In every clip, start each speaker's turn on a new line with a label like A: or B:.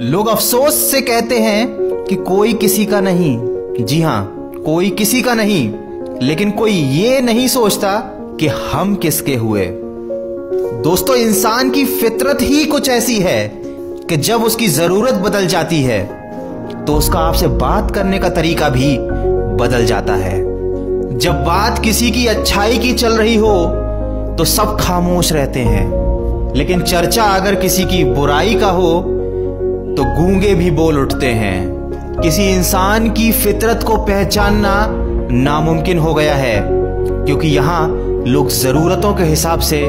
A: लोग अफसोस से कहते हैं कि कोई किसी का नहीं। जी हाँ, कोई किसी का नहीं। लेकिन कोई ये नहीं सोचता कि हम किसके हुए। दोस्तों, इंसान की फितरत ही कुछ ऐसी है कि जब उसकी ज़रूरत बदल जाती है तो उसका आपसे बात करने का तरीका भी बदल जाता है। जब बात किसी की अच्छाई की चल रही हो तो सब खामोश रहते हैं। लेकिन चर्चा अगर किसी की बुराई का हो तो गूँगे भी बोल उठते हैं। किसी इंसान की फितरत को पहचानना नामुमकिन हो गया है, क्योंकि यहाँ लोग जरूरतों के हिसाब से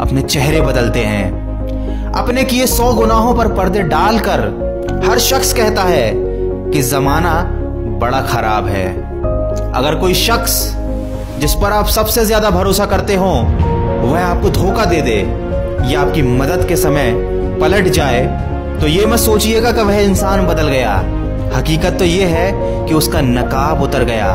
A: अपने चेहरे बदलते हैं। अपने किए सौ गुनाहों पर पर्दे डालकर हर शख्स कहता है कि जमाना बड़ा खराब है। अगर कोई शख्स जिस पर आप सबसे ज़्यादा भरोसा करते हो, वह आपको धोखा दे दे या आपकी मदद के समय पलट जाए तो ये मत सोचिएगा कि वह इंसान बदल गया। हकीकत तो यह है कि उसका नकाब उतर गया।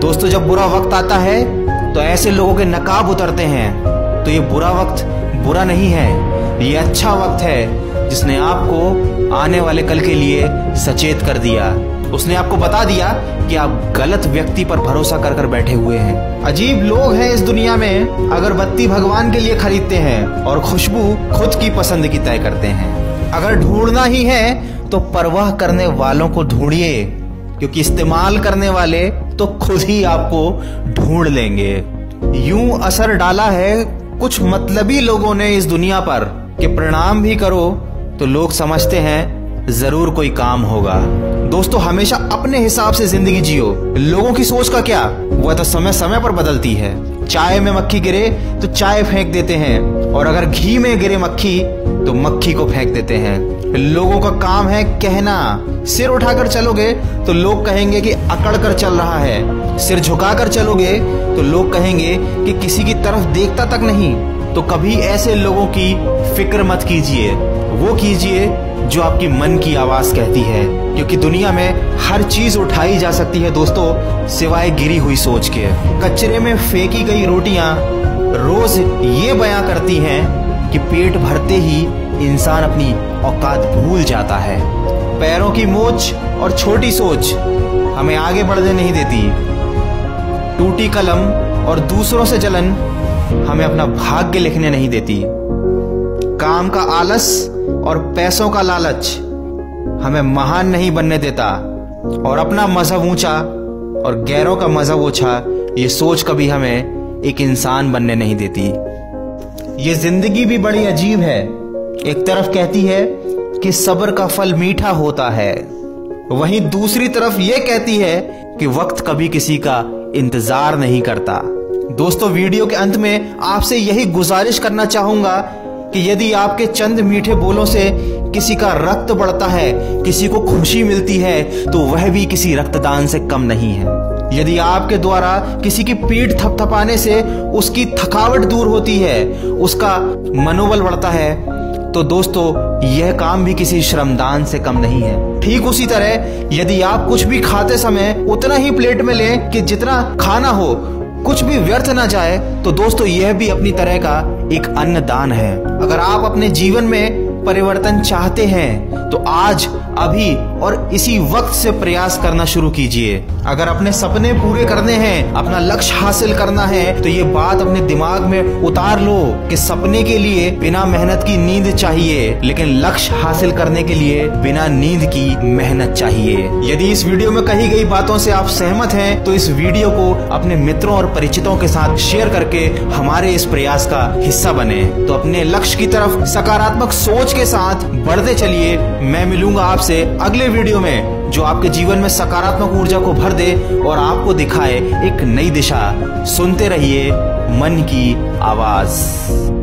A: दोस्तों, जब बुरा वक्त आता है तो ऐसे लोगों के नकाब उतरते हैं। तो ये बुरा वक्त बुरा नहीं है, ये अच्छा वक्त है, जिसने आपको आने वाले कल के लिए सचेत कर दिया। उसने आपको बता दिया कि आप गलत व्यक्ति पर भरोसा कर कर बैठे हुए हैं। अजीब लोग हैं इस दुनिया में, अगरबत्ती भगवान के लिए खरीदते हैं और खुशबू खुद की पसंद की तय करते हैं। अगर ढूंढना ही है तो परवाह करने वालों को ढूंढिए। क्योंकि इस्तेमाल करने वाले तो खुद ही आपको ढूंढ लेंगे। यूँ असर डाला है कुछ मतलबी लोगों ने इस दुनिया पर कि प्रणाम भी करो तो लोग समझते हैं ज़रूर कोई काम होगा। दोस्तों, हमेशा अपने हिसाब से ज़िंदगी जियो। लोगों की सोच का क्या? वह तो समय समय पर बदलती है। चाय में मक्खी गिरे तो चाय फेंक देते हैं, और अगर घी में गिरे मक्खी तो मक्खी को फेंक देते हैं। लोगों का काम है कहना। सिर उठाकर चलोगे तो लोग कहेंगे कि अकड़ कर चल रहा है। सिर झुकाकर चलोगे तो लोग कहेंगे कि किसी की तरफ़ देखता तक नहीं। तो कभी ऐसे लोगों की फ़िक्र मत कीजिए। वो कीजिए जो आपकी मन की आवाज़ कहती है, क्योंकि दुनिया में हर चीज़ उठाई जा सकती है दोस्तों, सिवाय गिरी हुई सोच के। कचरे में फेंकी गई रोटियाँ रोज ये बयां करती हैं कि पेट भरते ही इंसान अपनी औकात भूल जाता है। पैरों की मोच और छोटी सोच हमें आगे बढ़ने नहीं देती। टूटी कलम और दूसरों से जलन हमें अपना भाग्य लिखने नहीं देती। काम का आलस और पैसों का लालच हमें महान नहीं बनने देता। और अपना मज़हब ऊँचा और गैरों का मज़हब ऊँचा ये सोच कभी हमें एक इंसान बनने नहीं देती। ये ज़िंदगी भी बड़ी अजीब है। एक तरफ़ कहती है कि सब्र का फल मीठा होता है। वहीं दूसरी तरफ़ यह कहती है कि वक्त कभी किसी का इंतज़ार नहीं करता। दोस्तों, वीडियो के अंत में आपसे यही गुजारिश करना चाहूँगा कि यदि आपके चंद मीठे बोलों से किसी का रक्त बढ़ता है, किसी को खुशी मिलती है तो वह भी किसी रक्तदान से कम नहीं है। यदि आपके द्वारा किसी की पीठ थपथपाने से उसकी थकावट दूर होती है, उसका मनोबल बढ़ता है तो दोस्तों, यह काम भी किसी श्रमदान से कम नहीं है। ठीक उसी तरह, यदि आप कुछ भी खाते समय उतना ही प्लेट में लें कि जितना खाना हो कुछ भी व्यर्थ ना जाए तो दोस्तों यह भी अपनी तरह का एक अन्न दान है। अगर आप अपने जीवन में परिवर्तन चाहते हैं तो आज, अभी और इसी वक्त से प्रयास करना शुरू कीजिए। अगर अपने सपने पूरे करने हैं, अपना लक्ष्य हासिल करना है तो ये बात अपने दिमाग में उतार लो कि सपने के लिए बिना मेहनत की नींद चाहिए, लेकिन लक्ष्य हासिल करने के लिए बिना नींद की मेहनत चाहिए। यदि इस वीडियो में कही गई बातों से आप सहमत हैं तो इस वीडियो को अपने मित्रों और परिचितों के साथ शेयर करके हमारे इस प्रयास का हिस्सा बने। तो अपने लक्ष्य की तरफ़ सकारात्मक के साथ बढ़ते चलिए। मैं मिलूँगा आपसे अगले वीडियो में, जो आपके जीवन में सकारात्मक ऊर्जा को भर दे और आपको दिखाए एक नई दिशा। सुनते रहिए मन की आवाज़।